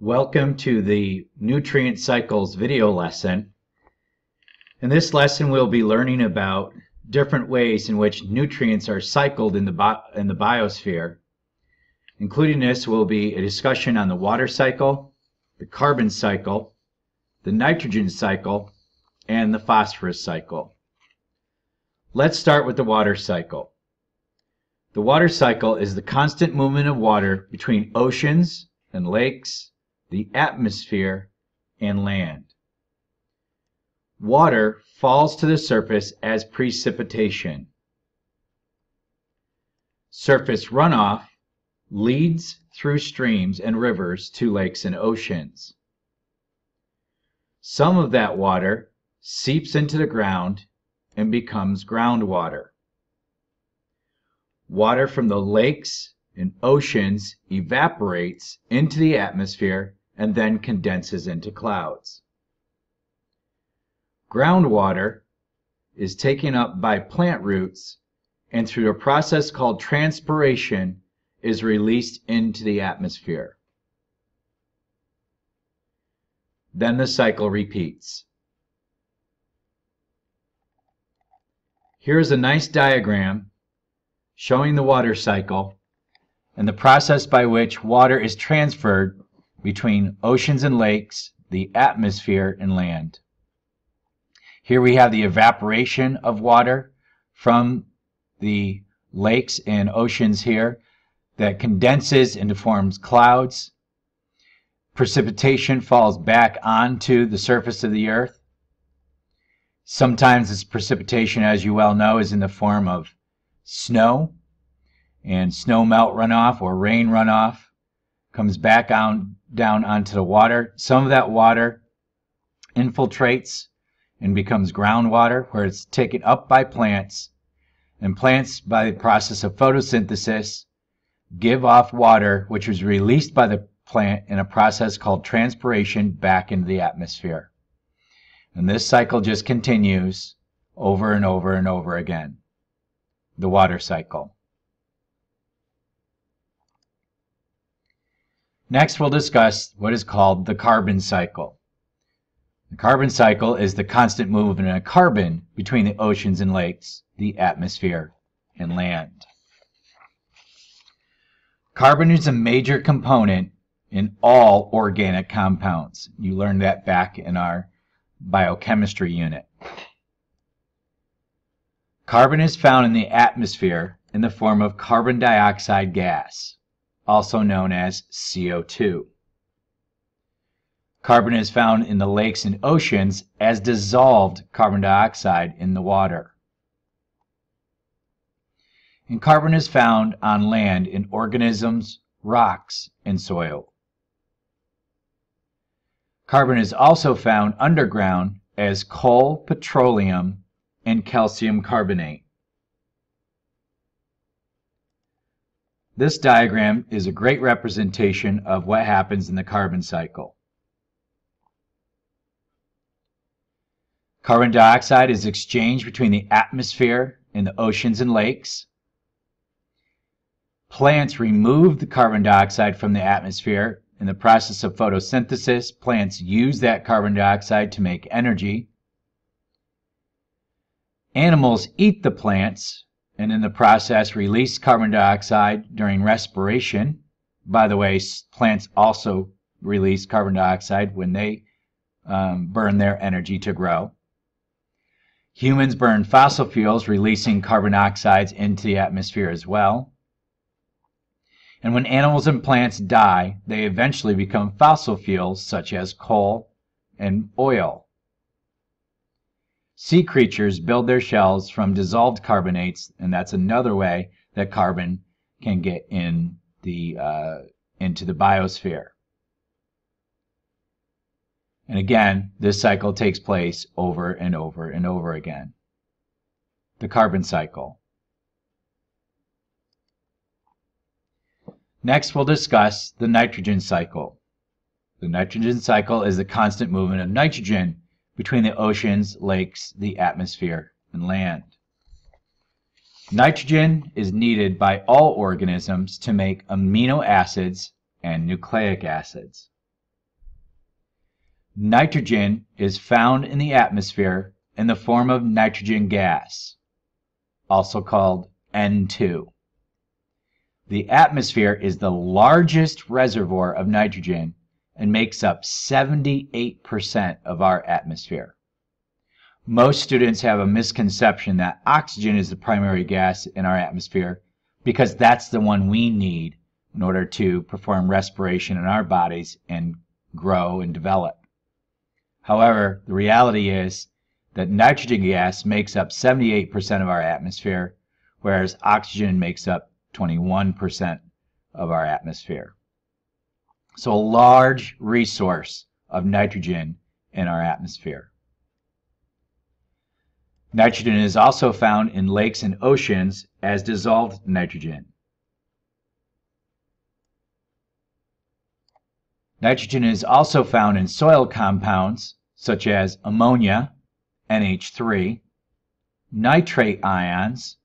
Welcome to the Nutrient Cycles video lesson. In this lesson we'll be learning about different ways in which nutrients are cycled in the, in the biosphere. Including this will be a discussion on the water cycle, the carbon cycle, the nitrogen cycle, and the phosphorus cycle. Let's start with the water cycle. The water cycle is the constant movement of water between oceans and lakes, the atmosphere, and land. Water falls to the surface as precipitation. Surface runoff leads through streams and rivers to lakes and oceans. Some of that water seeps into the ground and becomes groundwater. Water from the lakes and oceans evaporates into the atmosphere and then condenses into clouds. Groundwater is taken up by plant roots and through a process called transpiration is released into the atmosphere. Then the cycle repeats. Here's a nice diagram showing the water cycle and the process by which water is transferred between oceans and lakes, the atmosphere, and land. Here we have the evaporation of water from the lakes and oceans here that condenses and forms clouds. Precipitation falls back onto the surface of the earth. Sometimes this precipitation, as you well know, is in the form of snow and snow melt runoff or rain runoff comes back on, down onto the water. Some of that water infiltrates and becomes groundwater where it's taken up by plants and plants by the process of photosynthesis give off water which is released by the plant in a process called transpiration back into the atmosphere. And this cycle just continues over and over and over again the water cycle. Next, we'll discuss what is called the carbon cycle. The carbon cycle is the constant movement of carbon between the oceans and lakes, the atmosphere, and land. Carbon is a major component in all organic compounds. You learned that back in our biochemistry unit. Carbon is found in the atmosphere in the form of carbon dioxide gas, also known as CO2. Carbon is found in the lakes and oceans as dissolved carbon dioxide in the water. And carbon is found on land in organisms, rocks, and soil. Carbon is also found underground as coal, petroleum, and calcium carbonate. This diagram is a great representation of what happens in the carbon cycle. Carbon dioxide is exchanged between the atmosphere and the oceans and lakes. Plants remove the carbon dioxide from the atmosphere. In the process of photosynthesis, plants use that carbon dioxide to make energy. Animals eat the plants and in the process release carbon dioxide during respiration. By the way, plants also release carbon dioxide when they um, burn their energy to grow. Humans burn fossil fuels, releasing carbon oxides into the atmosphere as well. And when animals and plants die, they eventually become fossil fuels such as coal and oil. Sea creatures build their shells from dissolved carbonates, and that's another way that carbon can get in the, uh, into the biosphere. And again, this cycle takes place over and over and over again. The carbon cycle. Next, we'll discuss the nitrogen cycle. The nitrogen cycle is the constant movement of nitrogen between the oceans, lakes, the atmosphere, and land. Nitrogen is needed by all organisms to make amino acids and nucleic acids. nitrogen is found in the atmosphere in the form of nitrogen gas, also called N2. The atmosphere is the largest reservoir of nitrogen and makes up 78% of our atmosphere. Most students have a misconception that oxygen is the primary gas in our atmosphere because that's the one we need in order to perform respiration in our bodies and grow and develop. However, the reality is that nitrogen gas makes up 78% of our atmosphere, whereas oxygen makes up 21% of our atmosphere. So a large resource of nitrogen in our atmosphere. Nitrogen is also found in lakes and oceans as dissolved nitrogen. Nitrogen is also found in soil compounds such as ammonia, NH3, nitrate ions,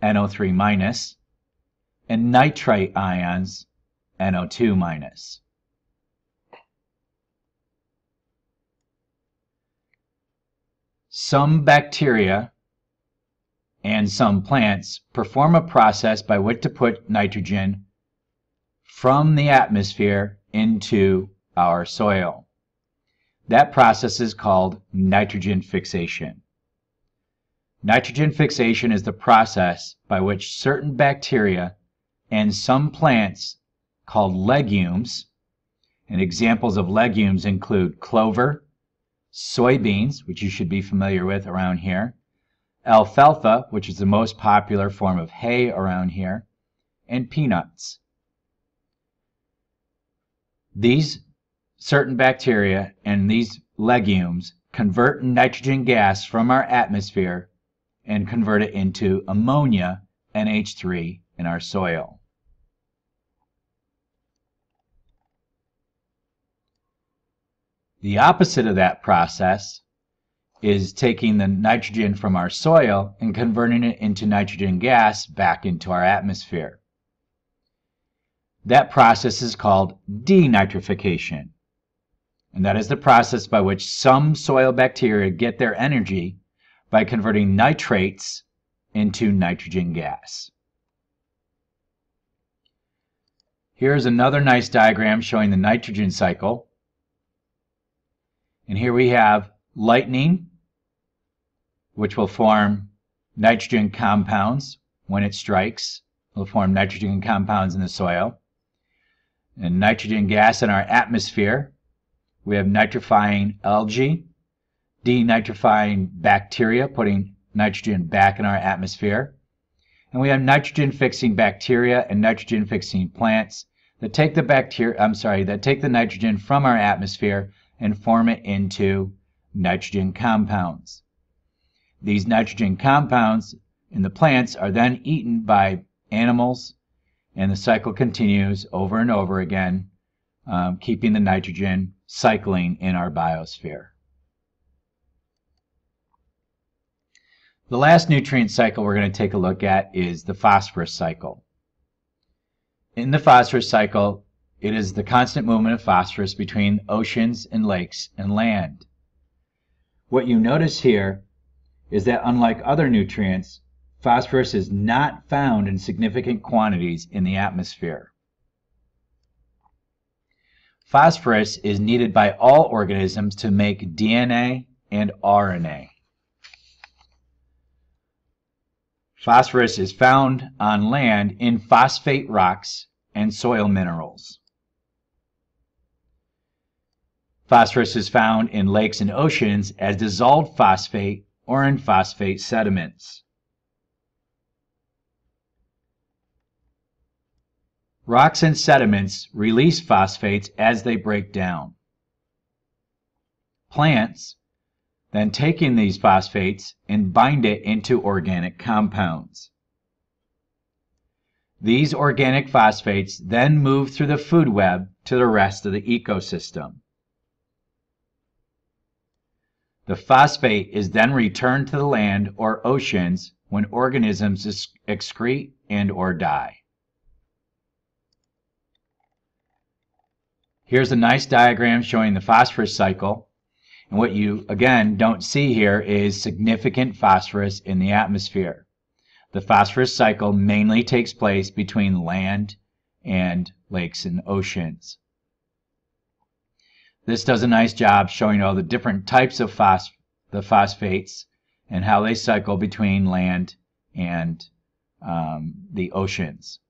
NO3-, and nitrite ions, NO2-. minus. Some bacteria and some plants perform a process by which to put nitrogen from the atmosphere into our soil. That process is called nitrogen fixation. Nitrogen fixation is the process by which certain bacteria and some plants called legumes, and examples of legumes include clover, soybeans, which you should be familiar with around here, alfalfa, which is the most popular form of hay around here, and peanuts. These certain bacteria and these legumes convert nitrogen gas from our atmosphere and convert it into ammonia, NH3, in our soil. The opposite of that process is taking the nitrogen from our soil and converting it into nitrogen gas back into our atmosphere. That process is called denitrification. And that is the process by which some soil bacteria get their energy by converting nitrates into nitrogen gas. Here's another nice diagram showing the nitrogen cycle. And here we have lightning, which will form nitrogen compounds when it strikes. Will form nitrogen compounds in the soil. And nitrogen gas in our atmosphere. We have nitrifying algae, denitrifying bacteria, putting nitrogen back in our atmosphere. And we have nitrogen fixing bacteria and nitrogen fixing plants that take the bacteria, I'm sorry, that take the nitrogen from our atmosphere and form it into nitrogen compounds. These nitrogen compounds in the plants are then eaten by animals, and the cycle continues over and over again, um, keeping the nitrogen cycling in our biosphere. The last nutrient cycle we're going to take a look at is the phosphorus cycle. In the phosphorus cycle, it is the constant movement of phosphorus between oceans and lakes and land. What you notice here is that unlike other nutrients, phosphorus is not found in significant quantities in the atmosphere. Phosphorus is needed by all organisms to make DNA and RNA. Phosphorus is found on land in phosphate rocks and soil minerals. Phosphorus is found in lakes and oceans as dissolved phosphate or in phosphate sediments. Rocks and sediments release phosphates as they break down. Plants then take in these phosphates and bind it into organic compounds. These organic phosphates then move through the food web to the rest of the ecosystem. The phosphate is then returned to the land or oceans when organisms excrete and or die. Here's a nice diagram showing the phosphorus cycle. And what you, again, don't see here is significant phosphorus in the atmosphere. The phosphorus cycle mainly takes place between land and lakes and oceans. This does a nice job showing all the different types of the phosphates and how they cycle between land and um, the oceans.